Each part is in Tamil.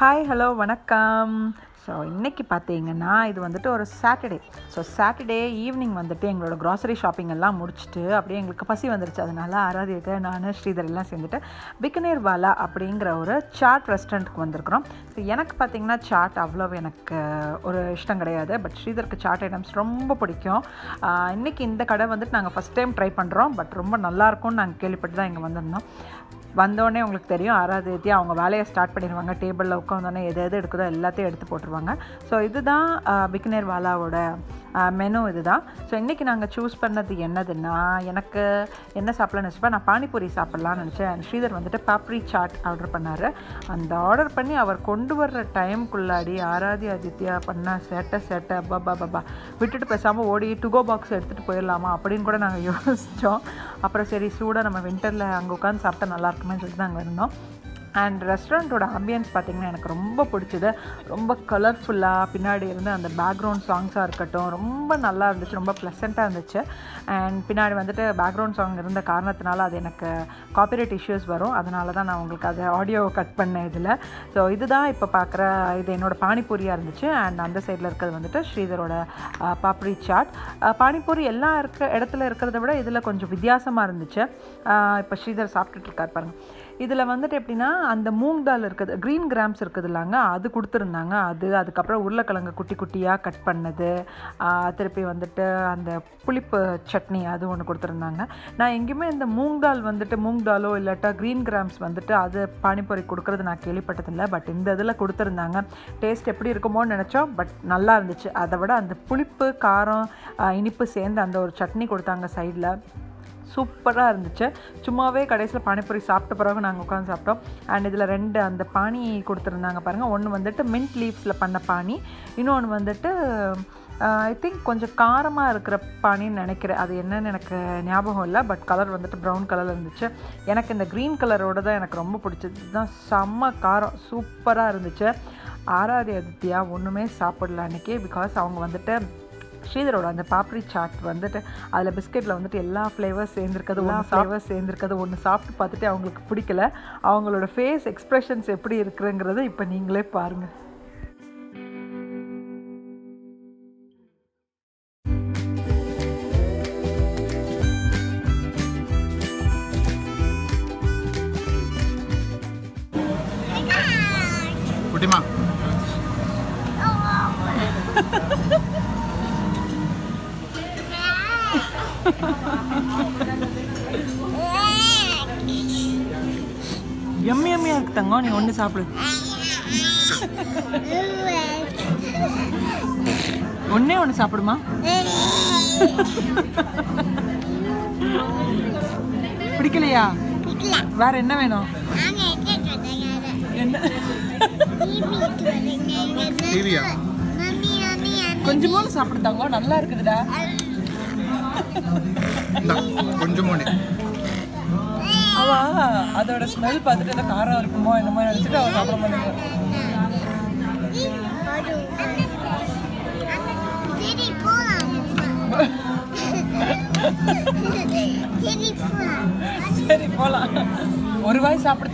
ஹாய் ஹலோ வணக்கம். ஸோ இன்றைக்கி பார்த்தீங்கன்னா இது வந்துட்டு ஒரு சாட்டர்டே ஸோ சாட்டர்டே ஈவினிங் வந்துட்டு எங்களோட க்ராசரி ஷாப்பிங் எல்லாம் முடிச்சுட்டு அப்படியே எங்களுக்கு பசி வந்துருச்சு. அதனால ஆராதியத்தை நான் ஸ்ரீதர் எல்லாம் சேர்ந்துட்டு பிக்கனேர் வாலா அப்படிங்கிற ஒரு சாட் ரெஸ்டாரண்ட்டுக்கு வந்திருக்கிறோம். ஸோ எனக்கு பார்த்தீங்கன்னா சாட் அவ்வளோ எனக்கு ஒரு இஷ்டம் கிடையாது. பட் ஸ்ரீதருக்கு சாட் ஐட்டம்ஸ் ரொம்ப பிடிக்கும். இன்றைக்கி இந்த கடை வந்துட்டு நாங்கள் ஃபஸ்ட் டைம் ட்ரை பண்ணுறோம் பட் ரொம்ப நல்லாயிருக்கும்னு நாங்கள் கேள்விப்பட்டு தான் இங்கே வந்திருந்தோம். வந்தோடனே உங்களுக்கு தெரியும் ஆறாவது அவங்க வேலையை ஸ்டார்ட் பண்ணிடுவாங்க. டேபிளில் உட்காந்தோடனே எது எது எடுக்குதோ எல்லாத்தையும் எடுத்து போட்டுருவாங்க. ஸோ இதுதான் பிக்னேர் வாலாவோட மெனு இதுதான். ஸோ இன்றைக்கி நாங்கள் சூஸ் பண்ணது என்னதுன்னா எனக்கு என்ன சாப்பிடலாம்னு நினச்சப்ப நான் பானிபூரி சாப்பிட்லான்னு நினச்சேன். ஸ்ரீதர் வந்துட்டு பாப்ரி சாட் ஆர்டர் பண்ணார். அந்த ஆர்டர் பண்ணி அவர் கொண்டு வர்ற டைம்குள்ளாடி ஆராதி ஆதித்யா பண்ண சேட்டை சேட்டை பாபா பாபா விட்டுட்டு பேசாமல் ஓடி டுகோ பாக்ஸ் எடுத்துகிட்டு போயிடலாமா அப்படின்னு கூட நாங்கள் யோசித்தோம் அப்புறம் சரி சூடாக நம்ம வின்டரில் அங்கே உட்காந்து சாப்பிட்டா நல்லா இருக்குமே தான் அங்கே இருந்தோம். அண்ட் ரெஸ்டாரண்ட்டோட ஆம்பியன்ஸ் பார்த்திங்கன்னா எனக்கு ரொம்ப பிடிச்சது. ரொம்ப கலர்ஃபுல்லாக பின்னாடி இருந்து அந்த பேக்ரவுண்ட் சாங்ஸாக இருக்கட்டும் ரொம்ப நல்லா இருந்துச்சு ரொம்ப ப்ளசண்ட்டாக இருந்துச்சு. அண்ட் பின்னாடி வந்துட்டு பேக்ரவுண்ட் சாங் இருந்த காரணத்தினால அது எனக்கு காப்பிரைட் இஷ்யூஸ் வரும். அதனால தான் நான் உங்களுக்கு அதை ஆடியோ கட் பண்ணேன் இதில். ஸோ இதுதான் இப்போ பார்க்குற இது என்னோட பானிபூரியாக இருந்துச்சு. அண்ட் அந்த சைடில் இருக்கிறது வந்துட்டு ஸ்ரீதரோட அஹ், பாப்ரி சாட் பானிபூரி எல்லா இருக்க இடத்துல இருக்கிறத விட இதில் கொஞ்சம் வித்தியாசமாக இருந்துச்சு. இப்போ ஸ்ரீதர் சாப்பிட்டுட்டு இருக்கார் பாருங்கள் இதில் வந்துட்டு எப்படின்னா அந்த மூங் தால் இருக்குது க்ரீன் கிராம்ஸ் இருக்குது இல்லைங்க அது கொடுத்துருந்தாங்க. அது அதுக்கப்புறம் உருளைக்கிழங்கு குட்டி குட்டியாக கட் பண்ணது. திருப்பி வந்துட்டு அந்த புளிப்பு சட்னி அது ஒன்று கொடுத்துருந்தாங்க. நான் எங்கேயுமே இந்த மூங் தால் வந்துட்டு மூங் தாலோ இல்லாட்டா க்ரீன் கிராம்ஸ் வந்துட்டு அது பானிபூரி கொடுக்குறது நான் கேள்விப்பட்டதில்லை. பட் இந்த இதில் கொடுத்துருந்தாங்க. டேஸ்ட் எப்படி இருக்குமோன்னு நினச்சோம். பட் நல்லா இருந்துச்சு. அதை விட அந்த புளிப்பு காரம் இனிப்பு சேர்ந்து அந்த ஒரு சட்னி கொடுத்தாங்க சைடில் சூப்பராக இருந்துச்சு. சும்மாவே கடைசியில் பானிபூரி சாப்பிட்ட பிறகு நாங்கள் உட்காந்து சாப்பிட்டோம். அண்ட் இதில் ரெண்டு அந்த பானி கொடுத்துருந்தாங்க பாருங்கள் ஒன்று வந்துட்டு மின்ட் லீவ்ஸில் பண்ண பானி இன்னொன்று வந்துட்டு ஐ திங்க் கொஞ்சம் காரமாக இருக்கிற பானின்னு நினைக்கிறேன். அது என்னன்னு எனக்கு ஞாபகம் இல்லை பட் கலர் வந்துட்டு ப்ரௌன் கலரில் இருந்துச்சு. எனக்கு இந்த க்ரீன் கலரோட தான் எனக்கு ரொம்ப பிடிச்சது. இதுதான் செம்ம காரம் சூப்பராக இருந்துச்சு. ஆராதி அதித்தியா ஒன்றுமே சாப்பிடல அன்றைக்கி பிகாஸ் அவங்க வந்துட்டு ஸ்ரீதரோட அந்த பாப்ரி சாட் வந்துட்டு அதில் பிஸ்கெட்டில் வந்துட்டு எல்லா ஃப்ளேவர்ஸ் சேர்ந்துருக்கிறது எல்லா ஃப்ளேவர்ஸ் சேர்ந்துருக்கிறது ஒன்று சாப்பிட்டு பார்த்துட்டு அவங்களுக்கு பிடிக்கல. அவங்களோட ஃபேஸ் எக்ஸ்ப்ரெஷன்ஸ் எப்படி இருக்குங்கிறத இப்போ நீங்களே பாருங்கள் எம்மி எம்மியாக இருக்கு தங்கம். நீ ஒன்று சாப்பிடு. ஒன்றே ஒன்று சாப்பிடுமா? பிடிக்கலையா? வேற என்ன வேணும்? என்ன? டிவியா கொஞ்சமாக சாப்பிடு தங்கம். நல்லா இருக்குதுடா. இந்தா கொஞ்சம் மணி அவ அதோட ஸ்மெல் பார்த்துட்டு அந்த காரம் இருக்குமோ என்னமோ நினச்சிட்டு அவள் சாப்பிட மாட்டேங்க சரி போகலாம் ஒரு வாய் சாப்பிடு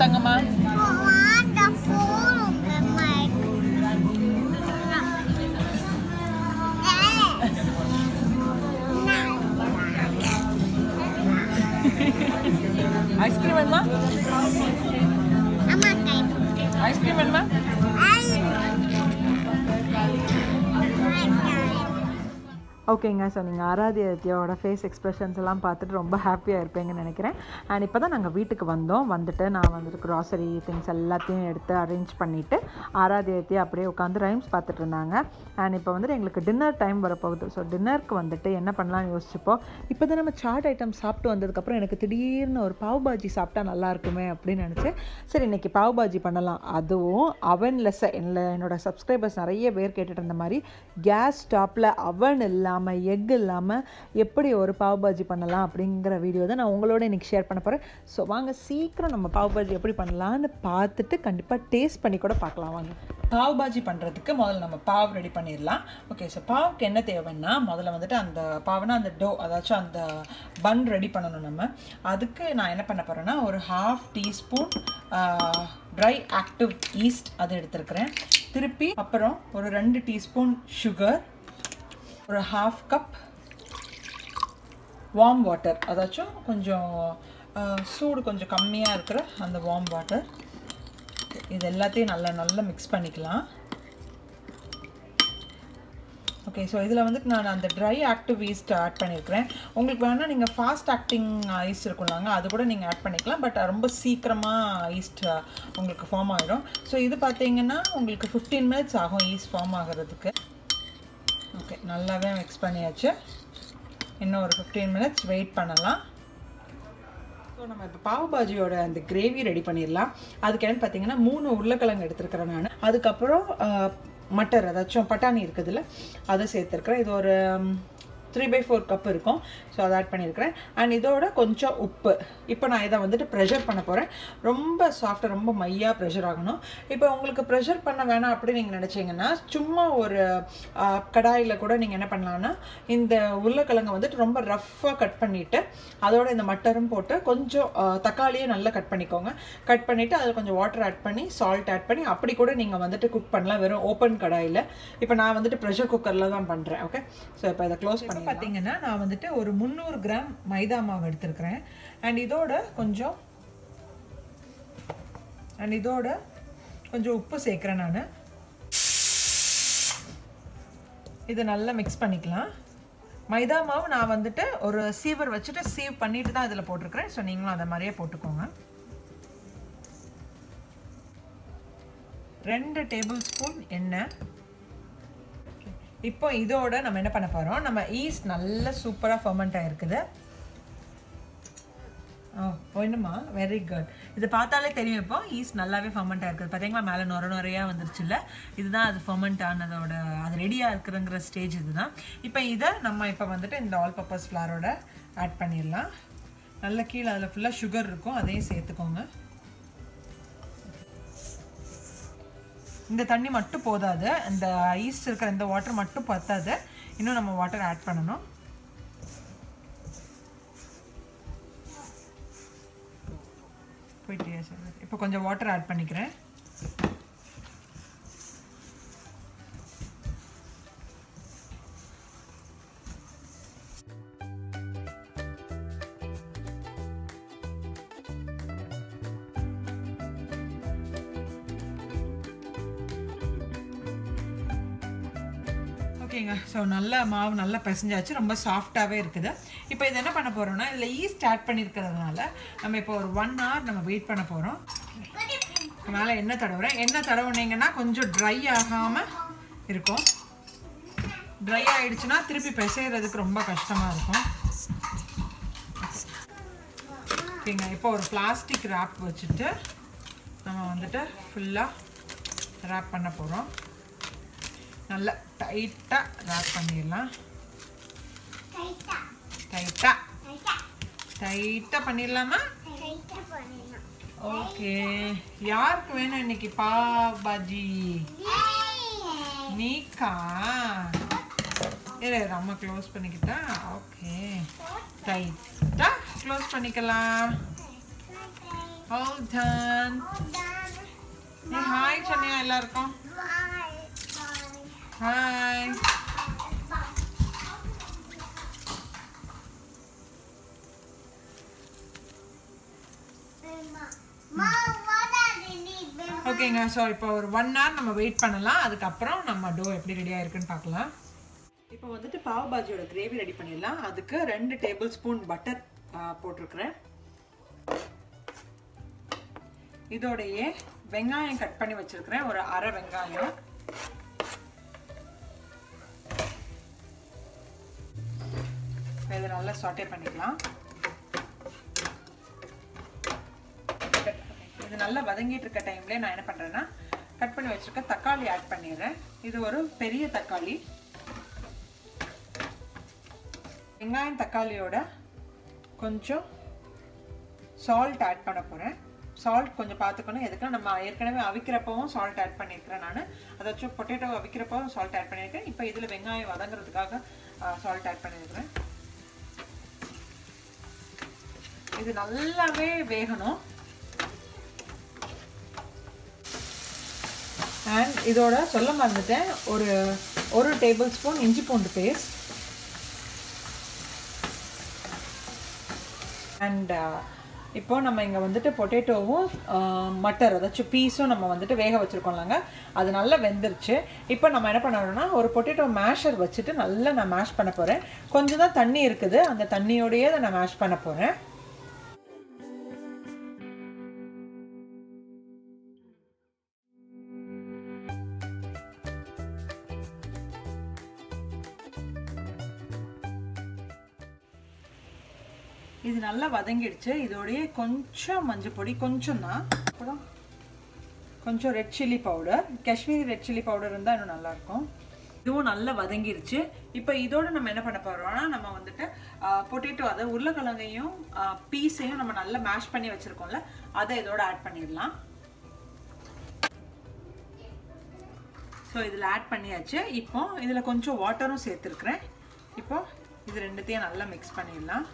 ஓகேங்க. ஸோ நீங்கள் ஆராதி ஆதித்யாவோட ஃபேஸ் எக்ஸ்ப்ரெஷன்ஸ் எல்லாம் பார்த்துட்டு ரொம்ப ஹாப்பியாக இருப்பீங்கன்னு நினைக்கிறேன். அண்ட் இப்போ தான் நாங்கள் வீட்டுக்கு வந்தோம். வந்துட்டு நான் வந்துட்டு க்ராசரி திங்ஸ் எல்லாத்தையும் எடுத்து அரேஞ்ச் பண்ணிவிட்டு ஆராதி ஆதித்யா அப்படியே உட்காந்து ரைம்ஸ் பார்த்துட்டு இருந்தாங்க. அண்ட் இப்போ வந்துட்டு எங்களுக்கு டின்னர் டைம் வரப்போகுது. ஸோ டின்னருக்கு வந்துட்டு என்ன பண்ணலாம்னு யோசிச்சுப்போம். இப்போ தான் நம்ம சாட் ஐட்டம் சாப்பிட்டு வந்ததுக்கப்புறம் எனக்கு திடீர்னு ஒரு பாவ் பாஜி சாப்பிட்டா நல்லா இருக்குமே அப்படின்னு நினச்சேன் சரி இன்றைக்கி பாவ் பாஜி பண்ணலாம். அதுவும் அவன்லெஸ் என்னோட சப்ஸ்கிரைபர்ஸ் நிறைய பேர் கேட்டுட்டு இருந்த மாதிரி கேஸ் ஸ்டாப்பில் அவன் இல்லாமல் இல்லாமல் எக் இல்லாமல் எப்படி ஒரு பாவ் பாஜி பண்ணலாம் அப்படிங்கிற வீடியோ தான் நான் உங்களோட இன்றைக்கி ஷேர் பண்ண போகிறேன் ஸோ வாங்க சீக்கிரம் நம்ம பாவ் பாஜி எப்படி பண்ணலான்னு பார்த்துட்டு கண்டிப்பாக டேஸ்ட் பண்ணி கூட பார்க்கலாம். வாங்க. பாவ் பாஜி பண்ணுறதுக்கு முதல்ல நம்ம பாவ் ரெடி பண்ணிடலாம். ஓகே ஸோ பாவுக்கு என்ன தேவைன்னா முதல்ல வந்துட்டு அந்த பாவுனா அந்த டோ அதாச்சும் அந்த பன் ரெடி பண்ணணும் நம்ம. அதுக்கு நான் என்ன பண்ண போகிறேன்னா ஒரு half teaspoon dry active yeast அதை எடுத்துருக்கிறேன். திருப்பி அப்புறம் ஒரு ரெண்டு டீஸ்பூன் சுகர் ஒரு ஹாஃப் கப் வார்ம் வாட்டர் அதாச்சும் கொஞ்சம் சூடு கொஞ்சம் கம்மியாக இருக்கிற அந்த வார்ம் வாட்டர் இது எல்லாத்தையும் நல்லா நல்லா மிக்ஸ் பண்ணிக்கலாம். ஓகே ஸோ இதில் வந்துட்டு நான் அந்த ட்ரை ஆக்டிவ் ஈஸ்ட் ஆட் பண்ணியிருக்கிறேன் உங்களுக்கு வேணால் நீங்கள் ஃபாஸ்ட் ஆக்டிங் ஈஸ்ட் இருக்கும்லாங்க அது கூட நீங்கள் ஆட் பண்ணிக்கலாம் பட் ரொம்ப சீக்கிரமாக ஈஸ்ட் உங்களுக்கு ஃபார்ம் ஆகிடும் ஸோ இது பார்த்தீங்கன்னா உங்களுக்கு ஃபிஃப்டீன் மினிட்ஸ் ஆகும் ஈஸ்ட் ஃபார்ம் ஆகிறதுக்கு. ஓகே நல்லாவே மிக்ஸ் பண்ணியாச்சு. இன்னும் ஒரு ஃபிஃப்டீன் மினிட்ஸ் வெயிட் பண்ணலாம். ஸோ நம்ம இப்போ பாவ் பாஜியோட அந்த கிரேவி ரெடி பண்ணிடலாம். அதுக்கு என்னென்னு பார்த்தீங்கன்னா மூணு உருளைக்கிழங்கு எடுத்துருக்கிறேன் நான். அதுக்கப்புறம் மட்டர் அதாச்சும் பட்டாணி இருக்குதுல்ல அதை சேர்த்துருக்குறேன். இது ஒரு த்ரீ பை ஃபோர் கப் இருக்கும். ஸோ அதை ஆட் பண்ணியிருக்கிறேன். அண்ட் இதோட கொஞ்சம் உப்பு. இப்போ நான் இதை வந்துட்டு ப்ரெஷர் பண்ண போகிறேன் ரொம்ப சாஃப்டாக ரொம்ப மையாக ப்ரெஷர் ஆகணும். இப்போ உங்களுக்கு ப்ரெஷர் பண்ண வேணாம் அப்படின்னு நீங்கள் நினச்சிங்கன்னா சும்மா ஒரு கடாயில் கூட நீங்கள் என்ன பண்ணலான்னா இந்த உருளைக்கிழங்கை வந்துட்டு ரொம்ப ரஃப்பாக கட் பண்ணிவிட்டு அதோட இந்த மட்டரும் போட்டு கொஞ்சம் தக்காளியை நல்லா கட் பண்ணிக்கோங்க. கட் பண்ணிவிட்டு அதில் கொஞ்சம் வாட்டர் ஆட் பண்ணி சால்ட் ஆட் பண்ணி அப்படி கூட நீங்கள் வந்துட்டு குக் பண்ணலாம். வெறும் ஓப்பன் கடாயில். இப்போ நான் வந்துட்டு ப்ரெஷர் குக்கரில் தான் பண்ணுறேன் ஓகே ஸோ இப்போ இதை க்ளோஸ் பண்ணி பார்த்தீங்கன்னா நான் வந்துட்டு ஒரு முந்நூறு கிராம் மைதா மாவு எடுத்திருக்கிறேன். அண்ட் இதோட கொஞ்சம் அண்ட் இதோட கொஞ்சம் உப்பு சேர்க்குறேன் நான். இதை நல்லா மிக்ஸ் பண்ணிக்கலாம். மைதா மாவு நான் வந்துட்டு ஒரு சீவர் வச்சுட்டு சீவ் பண்ணிட்டு தான் இதில் போட்டிருக்கிறேன். ஸோ நீங்களும் அதை மாதிரியே போட்டுக்கோங்க. ரெண்டு டேபிள் ஸ்பூன் எண்ணெய். இப்போ இதோட நம்ம என்ன பண்ண போகிறோம் நம்ம ஈஸ்ட் நல்ல சூப்பராக ஃபர்மெண்ட் ஆகிருக்குது ஓ ஒன்றுமா வெரி குட் இது பார்த்தாலே தெரியும் இப்போ ஈஸ்ட் நல்லாவே ஃபர்மெண்ட் ஆகிருக்குது பார்த்தீங்களா மேலே நொர நுறையாக வந்துருச்சுல்ல? இதுதான் அது ஃபர்மெண்ட் ஆனதோட அது ரெடியாக இருக்குதுங்கிற ஸ்டேஜ் இதுதான். இப்போ இதை நம்ம இப்போ வந்துட்டு இந்த ஆல் பர்பஸ் ஃப்ளாரோட ஆட் பண்ணிடலாம். நல்ல கீழே அதில் ஃபுல்லாக சுகர் இருக்கும். அதையும் சேர்த்துக்கோங்க. இந்த தண்ணி மட்டும் போதாது. இந்த ஐஸ் இருக்கிற இந்த வாட்டர் மட்டும் பத்தாது. இன்னும் நம்ம வாட்டர் ஆட் பண்ணணும். போயிட்டியா சார் இப்போ கொஞ்சம் வாட்டர் ஆட் பண்ணிக்கிறேன். ஸோ நல்ல மாவு நல்லா பிசைஞ்சாச்சு. ரொம்ப சாஃப்டாகவே இருக்குது. இப்போ இது என்ன பண்ண போகிறோம்னா இதில் ஈஸ்ட் ஆட் பண்ணியிருக்கிறதுனால நம்ம இப்போ ஒரு ஒன் ஹவர் நம்ம வெயிட் பண்ண போகிறோம் மேலே எண்ணெய் தடவுறேன்? எண்ணெய் தடவுனீங்கன்னா கொஞ்சம் ட்ரை ஆகாமல் இருக்கும். ட்ரை ஆகிடுச்சுன்னா திருப்பி பிசைகிறதுக்கு ரொம்ப கஷ்டமாக இருக்கும். ஓகேங்க இப்போ ஒரு பிளாஸ்டிக் ரேப் வச்சுட்டு நம்ம வந்துட்டு ஃபுல்லாக ரேப் பண்ண போகிறோம் நல்லா டைட்டாக ரேப் பண்ணிடலாம். டைட்டாக டைட்டாக பண்ணிடலாமா? ஓகே யாருக்கு வேணும் இன்னைக்கு பாவ் பாஜி? நீக்கா? இரு அம்மா க்ளோஸ் பண்ணிக்கிட்டா? ஓகே டைட்டாக க்ளோஸ் பண்ணிக்கலாம். ஆல் டன் ஹாய் சொன்னியா எல்லாருக்கும். ஹாய் ஓகேங்க ஸோ இப்போ ஒரு ஒன் ஹவர் நம்ம வெயிட் பண்ணலாம். அதுக்கப்புறம் நம்ம டோ எப்படி ரெடியாக இருக்குன்னு பார்க்கலாம். இப்போ வந்துட்டு பாவ் பாஜியோட கிரேவி ரெடி பண்ணிடலாம். அதுக்கு ரெண்டு டேபிள் ஸ்பூன் பட்டர் போட்டிருக்கிறேன். இதோடையே வெங்காயம் கட் பண்ணி வச்சுருக்கிறேன். ஒரு அரை வெங்காயம். இதை நல்லா சாட்டே பண்ணிக்கலாம். இது நல்லா வதங்கிட்டு இருக்க டைம்லேயே நான் என்ன பண்ணுறேன்னா கட் பண்ணி வச்சுருக்க தக்காளி ஆட் பண்ணிடுறேன். இது ஒரு பெரிய தக்காளி. வெங்காயம் தக்காளியோட கொஞ்சம் சால்ட் ஆட் பண்ண போகிறேன் சால்ட் கொஞ்சம் பார்த்துக்கணும். எதுக்கு நம்ம ஏற்கனவே அவிக்கிறப்பவும் சால்ட் ஆட் பண்ணியிருக்கிறேன் நான். அதாச்சும் பொட்டேட்டோ அவிக்கிறப்பவும் சால்ட் ஆட் பண்ணியிருக்கேன். இப்போ இதில் வெங்காயம் வதங்குறதுக்காக சால்ட் ஆட் பண்ணியிருக்கிறேன். இது நல்லாவே வேகணும். அண்ட் இதோட சொல்ல மறந்துட்டேன். ஒரு ஒரு டேபிள் ஸ்பூன் இஞ்சி பூண்டு பேஸ்ட் அண்ட் uh, இப்போ நம்ம இங்கே வந்துட்டு பொட்டேட்டோவும் மட்டர் அதாச்சும் பீஸும் நம்ம வந்துட்டு வேக வச்சுருக்கோம்லாங்க அது நல்லா வெந்துருச்சு. இப்போ நம்ம என்ன பண்ணணும்னா ஒரு பொட்டேட்டோ மேஷர் வச்சுட்டு நல்லா நான் மேஷ் பண்ண போகிறேன் கொஞ்சம் தான் தண்ணி இருக்குது. அந்த தண்ணியோடையே அதை நான் மேஷ் பண்ண போகிறேன் இது நல்லா வதங்கிடுச்சு. இதோடைய கொஞ்சம் மஞ்சள் பொடி கொஞ்சம் தான். அப்புறம் கொஞ்சம் red chilli powder Kashmiri red chilli powder இருந்தால் இன்னும் நல்லாயிருக்கும் இதுவும் நல்லா வதங்கிருச்சு. இப்போ இதோட நம்ம என்ன பண்ண போகிறோம்னா நம்ம வந்துட்டு பொட்டேட்டோ அதை உருளைக்கிழங்கையும் பீஸையும் நம்ம நல்லா மேஷ் பண்ணி வச்சுருக்கோம்ல அதை இதோட ஆட் பண்ணிடலாம். ஸோ இதில் ஆட் பண்ணியாச்சு. இப்போ இதில் கொஞ்சம் வாட்டரும் சேர்த்துருக்குறேன். இப்போ இது ரெண்டுத்தையும் நல்லா மிக்ஸ் பண்ணிடலாம்.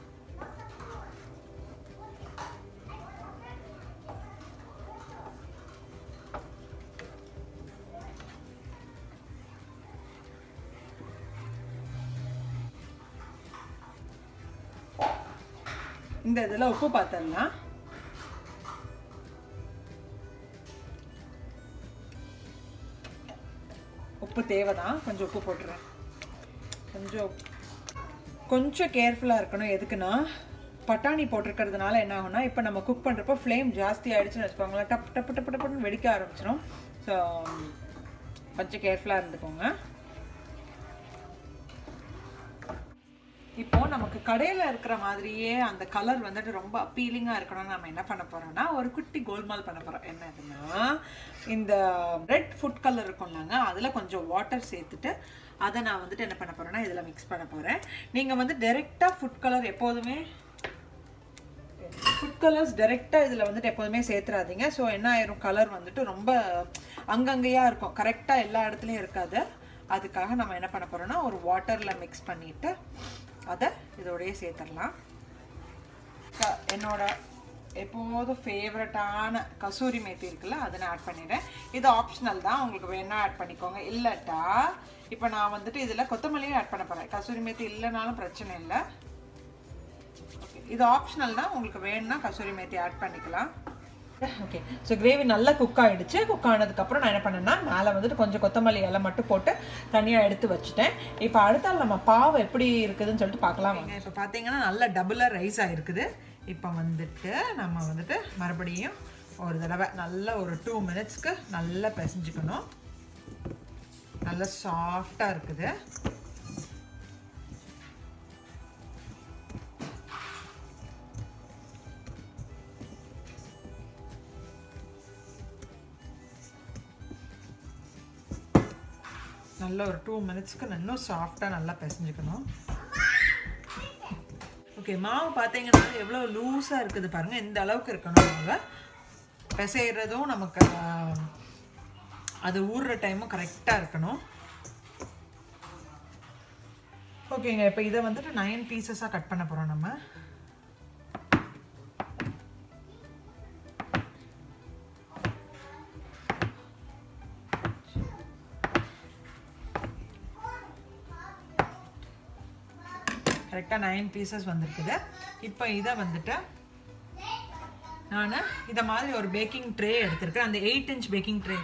இந்த இதில் உப்பு பார்த்துடலாம் உப்பு தேவை தான் கொஞ்சம் உப்பு போட்டுறேன். கொஞ்சம் கொஞ்சம் கேர்ஃபுல்லாக இருக்கணும். எதுக்குன்னா பட்டாணி போட்டிருக்கிறதுனால என்ன ஆகும்னா இப்போ நம்ம குக் பண்ணுறப்போ ஃப்ளேம் ஜாஸ்தி ஆகிடுச்சுன்னு வச்சுக்கோங்களேன். டப்பு டப்பு டப்பு டப்புன்னு வெடிக்க ஆரம்பிச்சிடும் ஸோ கொஞ்சம் கேர்ஃபுல்லாக இருந்துக்கோங்க. இப்போ நமக்கு கடையில் இருக்கிற மாதிரியே அந்த கலர் வந்துட்டு ரொம்ப அப்பீலிங்காக இருக்கணும்னு நம்ம என்ன பண்ண போகிறோம்னா ஒரு குட்டி கோல்மால் பண்ண போகிறோம் என்னதுன்னா இந்த ரெட் ஃபுட் கலர் இருக்கும்லாங்க அதில் கொஞ்சம் வாட்டர் சேர்த்துட்டு அதை நான் வந்துட்டு என்ன பண்ண போகிறேன்னா இதில் மிக்ஸ் பண்ண போகிறேன் நீங்கள் வந்து டெரெக்டாக ஃபுட் கலர் எப்போதுமே ஃபுட் கலர்ஸ் டெரெக்டாக இதில் வந்துட்டு எப்போதுமே சேர்த்துறாதீங்க. ஸோ என்ன ஆயிரும்? கலர் வந்துட்டு ரொம்ப அங்கங்கேயாக இருக்கும். கரெக்டாக எல்லா இடத்துலையும் இருக்காது. அதுக்காக நம்ம என்ன பண்ண போகிறோம்னா ஒரு வாட்டரில் மிக்ஸ் பண்ணிவிட்டு அதை இதோடய சேர்த்துடலாம் க என்னோட எப்போதும் ஃபேவரட்டான கசூரி மேத்தி இருக்குல்ல அதை நான் ஆட் பண்ணிடுறேன். இது ஆப்ஷனல் தான் உங்களுக்கு வேணா ஆட் பண்ணிக்கோங்க. இல்லட்டா இப்போ நான் வந்துட்டு இதில் கொத்தமல்லியும் ஆட் பண்ண போகிறேன் கசூரி மேத்தி இல்லைனாலும் பிரச்சனை இல்லை. இது ஆப்ஷனல் தான் உங்களுக்கு வேணும்னா கசூரி மேத்தி ஆட் பண்ணிக்கலாம். ஓகே ஸோ கிரேவி நல்லா குக் ஆகிடுச்சு குக் ஆனதுக்கப்புறம் நான் என்ன பண்ணேன்னா மேலே வந்துட்டு கொஞ்சம் கொத்தமல்லி இலை மட்டும் போட்டு தனியாக எடுத்து வச்சுட்டேன். இப்போ அடுத்தால் நம்ம பாவை எப்படி இருக்குதுன்னு சொல்லிட்டு பார்க்கலாம் இப்போ பார்த்தீங்கன்னா நல்லா டபுளாக ரைஸ் ஆகிருக்குது இப்போ வந்துட்டு நம்ம வந்துட்டு மறுபடியும் ஒரு தடவை நல்ல ஒரு டூ மினிட்ஸ்க்கு நல்லா பிசைஞ்சுக்கணும். நல்லா சாஃப்டாக இருக்குது. நல்ல ஒரு டூ மினிட்ஸ்க்கு இன்னும் சாஃப்டாக நல்லா பிசைஞ்சுக்கணும். ஓகே மாவு பார்த்தீங்கன்னா எவ்வளோ லூஸாக இருக்குது பாருங்கள் இந்த அளவுக்கு இருக்கணும் நம்ம பிசைகிறதும் நமக்கு அது ஊறுற டைமும் கரெக்டாக இருக்கணும். ஓகேங்க இப்போ இதை வந்துட்டு நைன் பீசஸாக கட் பண்ண போகிறோம் நம்ம. கரெக்டாக நைன் பீசஸ் வந்திருக்குது. இப்போ இதை வந்துட்டு நான் இதை மாதிரி ஒரு பேக்கிங் ட்ரே எடுத்திருக்கேன் அந்த eight inch baking tray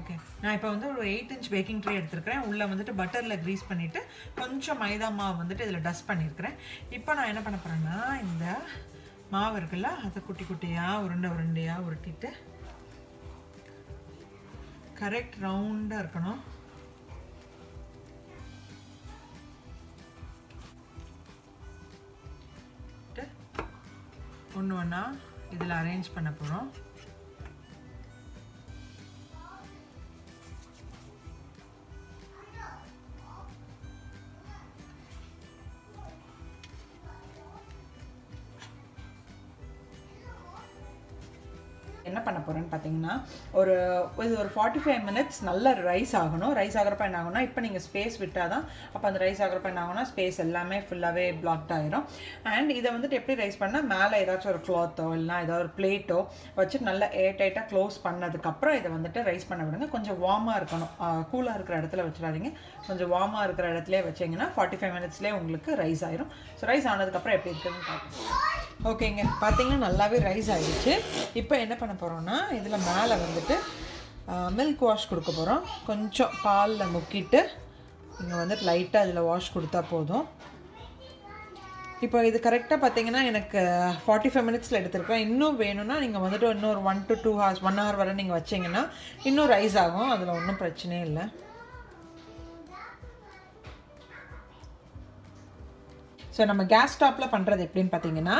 okay நான் இப்போ வந்து ஒரு எயிட் இன்ச் பேக்கிங் ட்ரே எடுத்துருக்கிறேன். உள்ளே வந்துட்டு பட்டரில் க்ரீஸ் பண்ணிவிட்டு கொஞ்சம் மைதா மாவு வந்துட்டு இதில் டஸ்ட் பண்ணியிருக்கிறேன் இப்போ நான் என்ன பண்ண போகிறேன்னா இந்த மாவு இருக்குல்ல அதை குட்டி குட்டியாக உருண்டை உருண்டையாக உருட்டிட்டு கரெக்ட் ரவுண்டாக இருக்கணும். ஒன்று ஒன்றா இதில் அரேஞ்ச் பண்ண போகிறோம். என்ன பண்ண போகிறேன்னு பார்த்தீங்கன்னா ஒரு இது ஒரு ஃபார்ட்டி ஃபைவ் மினிட்ஸ் நல்ல ரைஸ் ஆகணும். ரைஸ் ஆகிறப்ப என்ன ஆகும்னா இப்போ நீங்கள் ஸ்பேஸ் விட்டால் தான் அப்போ அந்த ரைஸ் ஆகிறப்ப என்ன ஆகும்னா ஸ்பேஸ் எல்லாமே ஃபுல்லாகவே பிளாக்ட் ஆகிரும் அண்ட் இதை வந்துட்டு எப்படி ரைஸ் பண்ணால் மேலே ஏதாச்சும் ஒரு கிளாத்தோ இல்லைனா ஏதாவது ஒரு பிளேட்டோ வச்சு நல்லா ஏர் டைட்டாக க்ளோஸ் பண்ணதுக்கப்புறம் இதை வந்துட்டு ரைஸ் பண்ண விடுங்க. கொஞ்சம் வார்மாக இருக்கணும். கூலாக இருக்கிற இடத்துல வச்சிடாதீங்க. கொஞ்சம் வார்மாக இருக்கிற இடத்துல வச்சிங்கன்னா ஃபார்ட்டி ஃபைவ் மினிட்ஸ்லேயே உங்களுக்கு ரைஸ் ஆயிரும். ஸோ ரைஸ் ஆனதுக்கப்புறம் எப்படி இருக்குதுன்னு பார்க்கணும் ஓகேங்க பார்த்தீங்கன்னா நல்லாவே ரைஸ் ஆகிடுச்சு இப்போ என்ன பண்ண போகிறோம்னா இதில் மேலே வந்துட்டு மில்க் வாஷ் கொடுக்க போகிறோம் கொஞ்சம் பாலில் முக்கிட்டு நீங்கள் வந்துட்டு லைட்டாக அதில் வாஷ் கொடுத்தா போதும். இப்போ இது கரெக்டாக பார்த்தீங்கன்னா எனக்கு ஃபார்ட்டி ஃபைவ் மினிட்ஸில் எடுத்திருக்கேன். இன்னும் வேணும்னா நீங்கள் வந்துட்டு இன்னொரு one to two hours one hour வரை நீங்கள் வச்சிங்கன்னா இன்னும் ரைஸ் ஆகும். அதில் ஒன்றும் பிரச்சனையே இல்லை. ஸோ நம்ம கேஸ் ஸ்டாப்பில் பண்ணுறது எப்படின்னு பார்த்தீங்கன்னா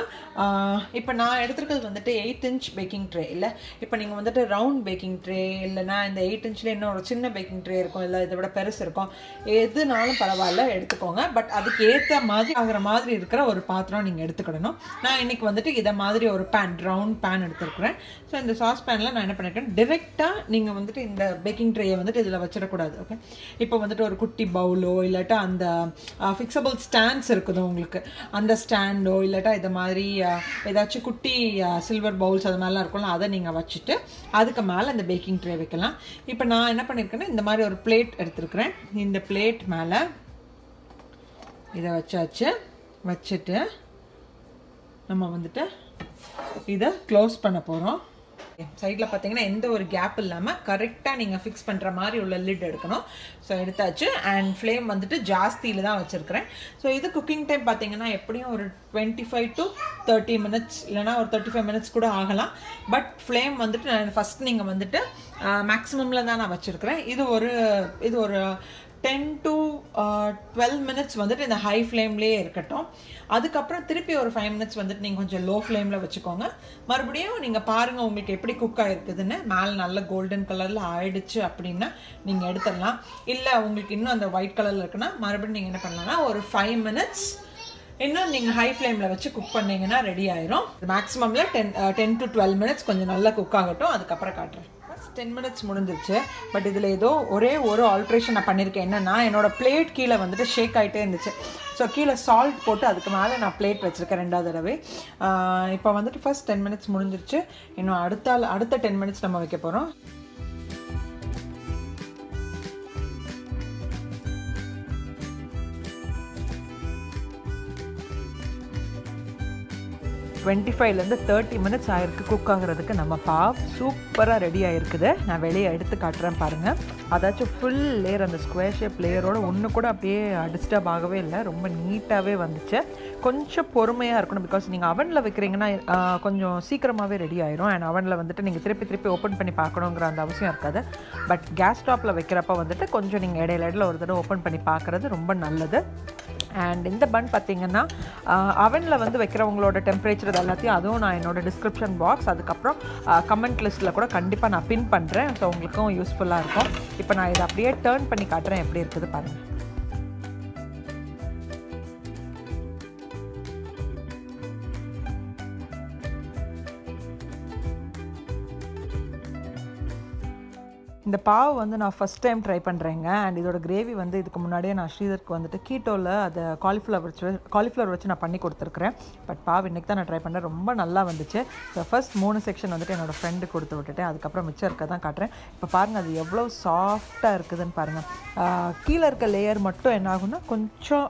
இப்போ நான் எடுத்துருக்கிறது வந்துட்டு எயிட் இன்ச் பேக்கிங் ட்ரே இல்லை. இப்போ நீங்கள் வந்துட்டு ரவுண்ட் பேக்கிங் ட்ரே இல்லைனா இந்த எயிட் இன்ச்சில் இன்னும் ஒரு சின்ன பேக்கிங் ட்ரே இருக்கும் இல்லை இதை விட பெருசு இருக்கும் எதுனாலும் பரவாயில்ல எடுத்துக்கோங்க. பட் அதுக்கு ஏற்ற மாதிரி ஆகிற மாதிரி இருக்கிற ஒரு பாத்திரம் நீங்கள் எடுத்துக்கிடணும். நான் இன்றைக்கி வந்துட்டு இதை மாதிரி ஒரு பேன் ரவுண்ட் பேன் எடுத்துருக்குறேன். ஸோ இந்த சாஸ் பேனில் நான் என்ன பண்ணியிருக்கேன் டிரெக்டாக நீங்கள் வந்துட்டு இந்த பேக்கிங் ட்ரேயை வந்துட்டு இதில் வச்சிடக்கூடாது ஓகே இப்போ வந்துட்டு ஒரு குட்டி பவுலோ இல்லாட்டா அந்த ஃபிக்ஸபிள் ஸ்டாண்ட்ஸ் இருக்குது உங்களுக்கு. உங்களுக்கு அந்த ஸ்டாண்டோ இல்லாட்டா இது மாதிரி ஏதாச்சும் குட்டி சில்வர் பவுல்ஸ் அது மாதிரிலாம் இருக்கும்ல அதை நீங்கள் வச்சுட்டு அதுக்கு மேலே அந்த பேக்கிங் ட்ரே வைக்கலாம். இப்போ நான் என்ன பண்ணியிருக்கேன்னா இந்த மாதிரி ஒரு பிளேட் எடுத்துருக்குறேன். இந்த பிளேட் மேலே இதை வச்சாச்சு. வச்சுட்டு நம்ம வந்துட்டு இதை க்ளோஸ் பண்ண போகிறோம் சைடில் பார்த்தீங்கன்னா எந்த ஒரு கேப் இல்லாமல் கரெக்டாக நீங்கள் ஃபிக்ஸ் பண்ணுற மாதிரி உள்ள லிட் எடுக்கணும். ஸோ எடுத்தாச்சு. அண்ட் ஃப்ளேம் வந்துட்டு ஜாஸ்தியில் தான் வச்சுருக்கிறேன். ஸோ இது குக்கிங் டைம் பார்த்தீங்கன்னா எப்படியும் ஒரு twenty five to thirty minutes இல்லைனா ஒரு தேர்ட்டி ஃபைவ் மினிட்ஸ் கூட ஆகலாம். பட் ஃப்ளேம் வந்துட்டு நான் ஃபஸ்ட் நீங்கள் வந்துட்டு மேக்ஸிமமில் தான் நான் வச்சுருக்கிறேன். இது ஒரு இது ஒரு டென் டு டுவெல் மினிட்ஸ் வந்துட்டு இந்த ஹை ஃப்ளேம்லேயே இருக்கட்டும். அதுக்கப்புறம் திருப்பி ஒரு ஃபைவ் மினிட்ஸ் வந்துட்டு நீங்கள் கொஞ்சம் லோ ஃப்ளேமில் வச்சுக்கோங்க. மறுபடியும் நீங்கள் பாருங்கள் உங்களுக்கு எப்படி குக் ஆகிருக்குதுன்னு மேலே நல்ல கோல்டன் கலரில் ஆயிடுச்சு அப்படின்னா நீங்கள் எடுத்துடலாம். இல்லை உங்களுக்கு இன்னும் அந்த ஒயிட் கலரில் இருக்குன்னா மறுபடியும் நீங்கள் என்ன பண்ணலாம்னா ஒரு ஃபைவ் மினிட்ஸ் இன்னும் நீங்கள் ஹை ஃப்ளேமில் வச்சு குக் பண்ணீங்கன்னா ரெடி ஆயிரும். மேக்ஸிமமில் ten ten to twelve minutes கொஞ்சம் நல்லா குக் ஆகட்டும். அதுக்கப்புறம் காட்டுறேன். டென் மினிட்ஸ் முடிஞ்சிருச்சு. பட் இதில் ஏதோ ஒரே ஒரு ஆல்ட்ரேஷன் நான் பண்ணியிருக்கேன் என்னென்னா என்னோடய பிளேட் கீழே வந்துட்டு ஷேக் ஆகிட்டே இருந்துச்சு. ஸோ கீழே சால்ட் போட்டு அதுக்கு மேலே நான் பிளேட் வச்சுருக்கேன் ரெண்டாவது தடவை. இப்போ வந்துட்டு ஃபஸ்ட் டென் மினிட்ஸ் முடிஞ்சிருச்சு. இன்னும் அடுத்த அடுத்த டென் மினிட்ஸ் நம்ம வைக்க போகிறோம் டுவெண்ட்டி ஃபைவ்லேருந்து தேர்ட்டி மினிட்ஸ் ஆயிருக்கு குக் ஆகிறதுக்கு. நம்ம பாவ் சூப்பராக ரெடி ஆகிருக்குது நான் வெளியே எடுத்து காட்டுறேன் பாருங்கள் அதாச்சும் ஃபுல் லேயர் அந்த ஸ்கொயர் ஷேப் லேயரோட ஒன்று கூட அப்படியே டிஸ்டர்ப் ஆகவே இல்லை. ரொம்ப நீட்டாகவே வந்துச்சு. கொஞ்சம் பொறுமையாக இருக்கணும் பிகாஸ் நீங்கள் அவனில் வைக்கிறீங்கன்னா கொஞ்சம் சீக்கிரமாகவே ரெடி ஆயிரும். அண்ட் அவனில் வந்துட்டு நீங்கள் திருப்பி திருப்பி ஓப்பன் பண்ணி பார்க்கணுங்கிற அந்த அவசியம் இருக்காது. பட் கேஸ் ஸ்டாப்பில் வைக்கிறப்ப வந்துட்டு கொஞ்சம் நீங்கள் இடையில இடையில ஒரு தடவை ஓப்பன் பண்ணி பார்க்குறது ரொம்ப நல்லது. அண்ட் இந்த பன் பார்த்தீங்கன்னா அவனில் வந்து வைக்கிறவங்களோட டெம்பரேச்சர் இது எல்லாத்தையும் அதுவும் நான் என்னோடய டிஸ்கிரிப்ஷன் பாக்ஸ் அதுக்கப்புறம் கமெண்ட் லிஸ்ட்டில் கூட கண்டிப்பாக நான் பின் பண்ணுறேன் ஸோ உங்களுக்கும் யூஸ்ஃபுல்லாக இருக்கும். இப்போ நான் இதை அப்படியே டேர்ன் பண்ணி காட்டுறேன். எப்படி இருக்குது பாருங்கள் இந்த பாவை வந்து நான் ஃபஸ்ட் டைம் ட்ரை பண்ணுறேங்க அண்ட் இதோட கிரேவி வந்து இதுக்கு முன்னாடியே நான் ஸ்ரீதருக்கு வந்துட்டு கீட்டோவில் அதை காலிஃப்ளவர் வச்சு காலிஃப்ளவர் வச்சு நான் பண்ணி கொடுத்துருக்குறேன். பட் பாவ் இன்றைக்கி தான் நான் ட்ரை பண்ணேன். ரொம்ப நல்லா வந்துச்சு. ஸோ ஃபஸ்ட் மூணு செக்ஷன் வந்துட்டு என்னோடய ஃப்ரெண்டு கொடுத்து விட்டுட்டேன். அதுக்கப்புறம் மிச்சம் இருக்க தான் காட்டுறேன். இப்போ பாருங்கள் அது எவ்வளோ சாஃப்டாக இருக்குதுன்னு பாருங்கள் கீழே இருக்க லேயர் மட்டும் என்ன ஆகும்னா கொஞ்சம்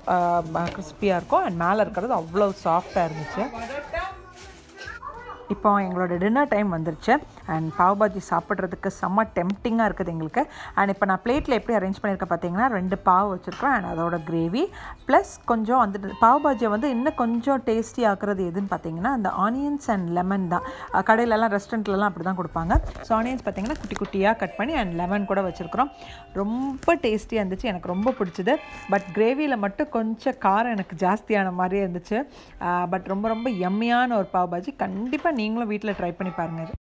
கிறிஸ்பியாக இருக்கும். அண்ட் மேலே இருக்கிறது அவ்வளோ சாஃப்டாக இருந்துச்சு. இப்போ எங்களோட டின்னர் டைம் வந்துருச்சு. அண்ட் பாவ் பாஜி சாப்பிட்றதுக்கு செம்ம டெம்டிங்காக இருக்குது எங்களுக்கு. அண்ட் இப்போ நான் பிளேட்டில் எப்படி அரேஞ்ச் பண்ணியிருக்கேன் பார்த்தீங்கன்னா ரெண்டு பாவ் வச்சுருக்கோம் அண்ட் அதோட கிரேவி ப்ளஸ் கொஞ்சம் அந்த பாவ் பாஜியை வந்து இன்னும் கொஞ்சம் டேஸ்டி ஆக்குறது எதுன்னு பார்த்தீங்கன்னா அந்த ஆனியன்ஸ் அண்ட் லெமன் தான். கடையிலலாம் ரெஸ்டாரண்ட்லலாம் அப்படி தான் கொடுப்பாங்க. ஸோ ஆனியன்ஸ் பார்த்தீங்கன்னா குட்டி குட்டியாக கட் பண்ணி அண்ட் லெமன் கூட வச்சுருக்குறோம். ரொம்ப டேஸ்டியாக இருந்துச்சு. எனக்கு ரொம்ப பிடிச்சது. பட் கிரேவியில் மட்டும் கொஞ்சம் காரம் எனக்கு ஜாஸ்தியான மாதிரியே இருந்துச்சு. பட் ரொம்ப ரொம்ப எம்மியான ஒரு பாவ் பாஜி. கண்டிப்பாக நீங்களும் வீட்டில் ட்ரை பண்ணி பாருங்கள்